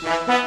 Thank.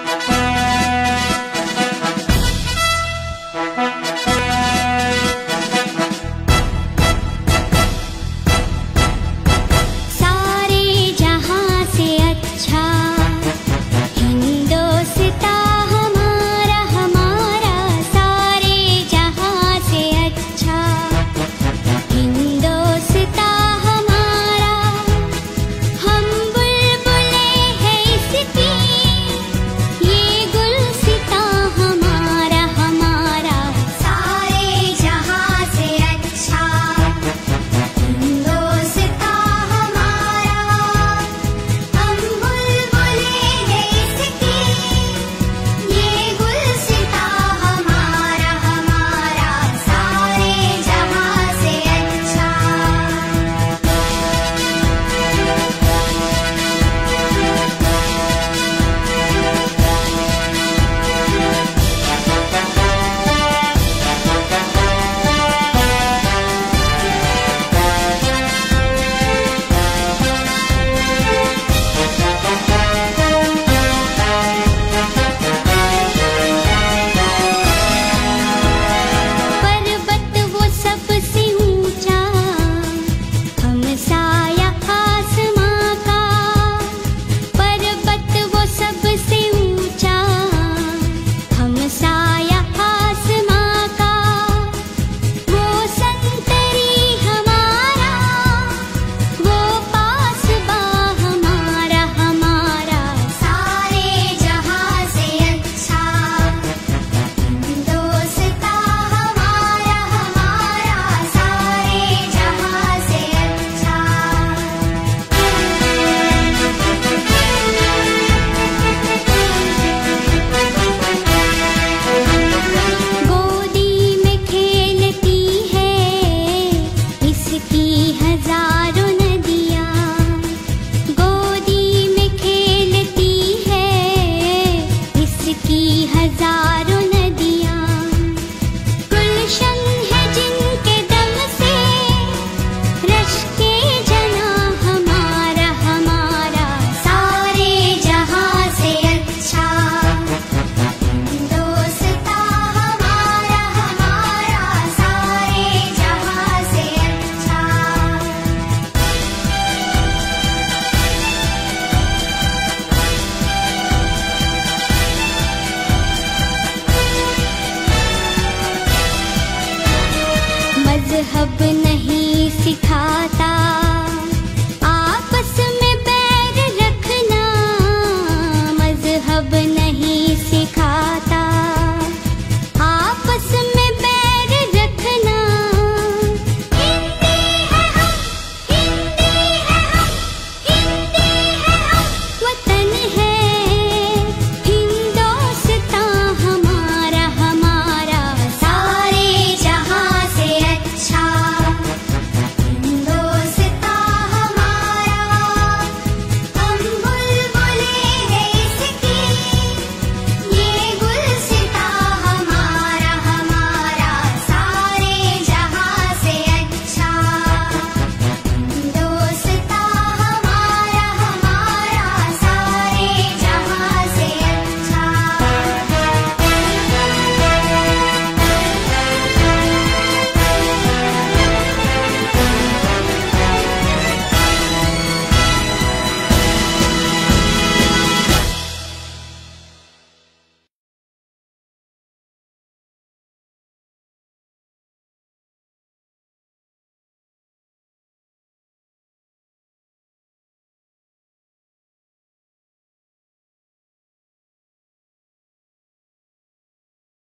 मज़हब